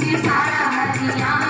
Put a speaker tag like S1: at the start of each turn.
S1: सारा मदिया